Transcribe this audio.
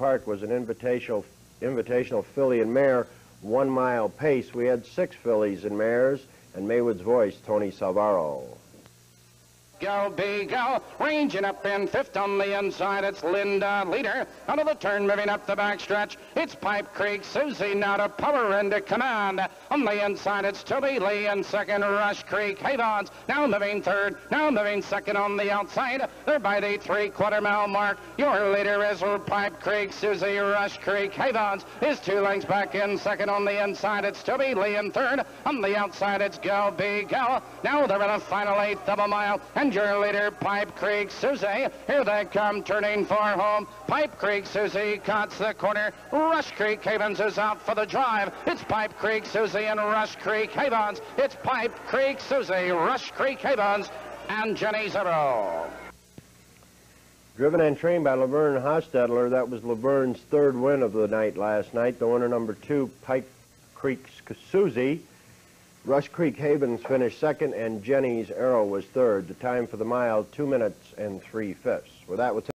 Park was an invitational, invitational filly and mare, one mile pace. We had six fillies and mares, and Maywood's voice, Tony Salvaro. Go, be go. Ranging up in fifth on the inside. It's Linda Leader. Out of the turn, moving up the backstretch. It's Pike Creek. Suzy now to power into command. On the inside, it's Toby Lee in second. Rush Creek. Havens now moving third. Now moving second on the outside. They're by the three-quarter mile mark. Your leader is Pike Creek. Suzy Rush Creek. Havens is two lengths back in second on the inside. It's Toby Lee in third. On the outside, it's Go, be go. Now they're in a final eighth of a mile. And your leader, Pike Creek Suzy. Here they come, turning for home. Pike Creek Suzy cuts the corner. Rush Creek Havens is out for the drive. It's Pike Creek Suzy and Rush Creek Havens. It's Pike Creek Suzy, Rush Creek Havens, and Jenny Zero. Driven and trained by Laverne Hochstetler, that was Laverne's third win of the night last night. The winner number two, Pike Creek Suzy. Rush Creek Havens finished second, and Jenny's Arrow was third. The time for the mile, two minutes and three fifths. With that, we'll